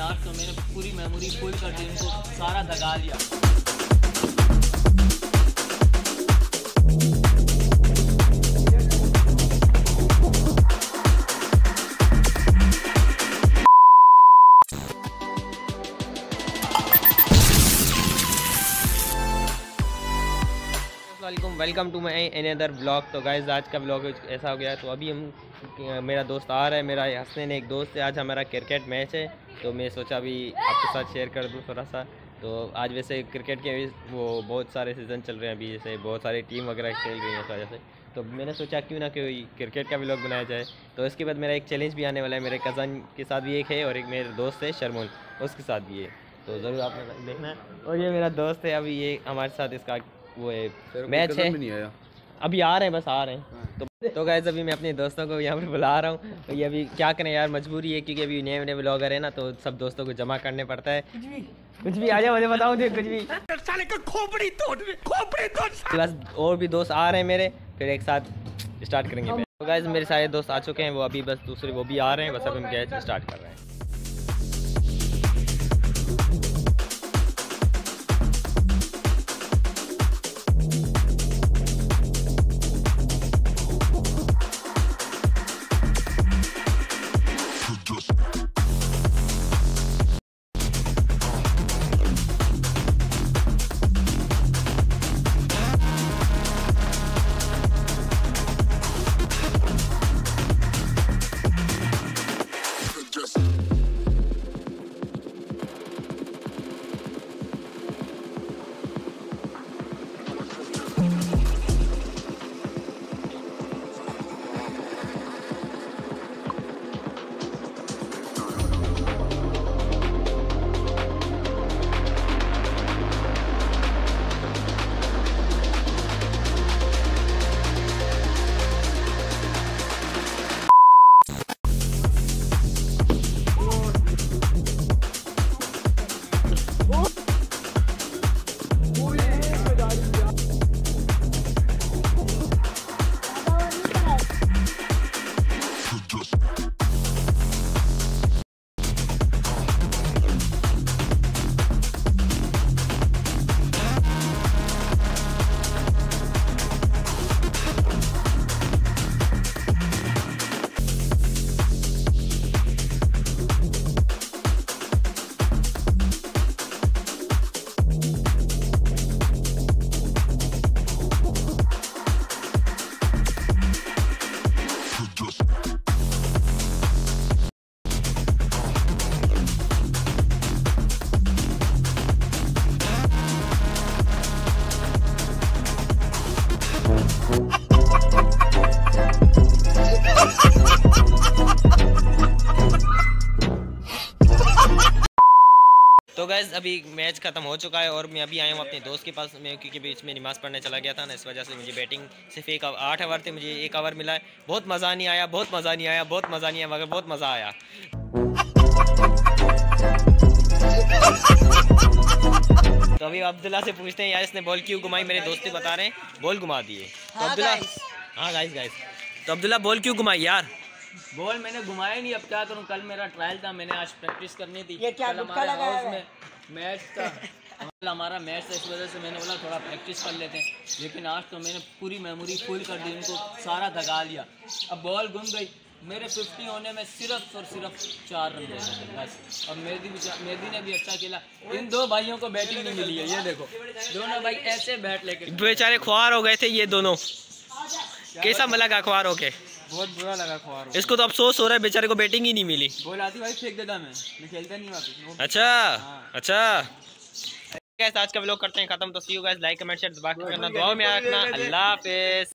आज तो मैंने पूरी मेमोरी फुल कर दी उनको सारा दगा लिया। Welcome to my any other blog तो गाइज़ आज का ब्लॉग ऐसा हो गया तो अभी हम, मेरा दोस्त आ रहा है, मेरा हंसने ने एक दोस्त है, आज हमारा क्रिकेट मैच है तो मैं सोचा अभी आपके साथ शेयर कर दूँ थोड़ा सा तो आज वैसे क्रिकेट के वो बहुत सारे सीज़न चल रहे हैं, अभी जैसे बहुत सारी टीम वगैरह खेल रही हैं वजह से। तो मैंने सोचा क्यों ना कोई क्रिकेट का ब्लॉग बनाया जाए। तो इसके बाद मेरा एक चैलेंज भी आने वाला है, मेरे कज़न के साथ भी एक है और एक मेरे दोस्त है शर्मुल उसके साथ भी है। तो ज़रूर आपने देखना। है और ये मेरा दोस्त है, अभी ये हमारे साथ इसका वो है। मैच है। नहीं आया। अभी आ रहे हैं बस आ रहे हैं। तो तो गैस अभी मैं अपने दोस्तों को यहाँ पे बुला रहा हूँ। तो ये अभी क्या करें यार मजबूरी है क्योंकि अभी नए नए ब्लॉगर है ना तो सब दोस्तों को जमा करने पड़ता है। कुछ भी। कुछ भी आ जाओ मुझे बताओ कुछ भी। साले का खोपड़ी तोड़ खोपड़ी तोड़ बस और भी दोस्त आ रहे हैं मेरे फिर एक साथ स्टार्ट करेंगे। तो गैस मेरे सारे दोस्त आ चुके हैं वो अभी बस दूसरे वो भी आ रहे हैं बस अब हम कैच स्टार्ट कर रहे हैं। Oh. तो गैस अभी मैच खत्म हो चुका है और मैं अभी आया हूँ अपने दोस्त के पास। मैं क्योंकि बीच में नमाज़ पढ़ने चला गया था ना इस वजह से मुझे बैटिंग सिर्फ़ एक आठ ओवर थे मुझे एक ओवर मिला है। बहुत मज़ा नहीं आया बहुत मज़ा नहीं आया बहुत मज़ा नहीं आया मगर बहुत मज़ा आया। तो अभी अब्दुल्ला से पूछते हैं यार इसने बॉल क्यों घुमाई? मेरे दोस्त बता रहे हैं बॉल घुमा दिए। तो अब्दुल्ला हाँ गाइस गाइस तो अब्दुल्ला बॉल क्यों घुमाई यार? बॉल मैंने घुमाया नहीं अब क्या करूँ? कल मेरा ट्रायल था मैंने आज प्रैक्टिस करनी थी। ये क्या हमारे हाउस है? में मैच था। कल हमारा मैच था इस वजह से मैंने बोला थोड़ा प्रैक्टिस कर लेते हैं। लेकिन आज तो मैंने पूरी मेमोरी फुल कर दी उनको सारा दगा लिया। अब बॉल घूम गई। मेरे 50 होने में सिर्फ़ और सिर्फ़ चार रन थे बस। और मेहदी भी मेहदी ने भी अच्छा खेला। इन दो भाइयों को बैटिंग नहीं मिली है ये देखो। दोनों भाई ऐसे बैट लेके बेचारे ख्वार हो गए थे ये दोनों। कैसा मलक अखबार हो होके बहुत बुरा लगा खुआर इसको तो अफसोस हो रहा है बेचारे को बैटिंग ही नहीं मिली। बोल आती भाई फेंक देता मैं मैं खेलता नहीं वापस अच्छा अच्छा। Guys, आज का व्लॉग करते हैं खत्म। तो see you guys like comment share बाकी करना। दुआ में रखना। अल्लाह हाफिज।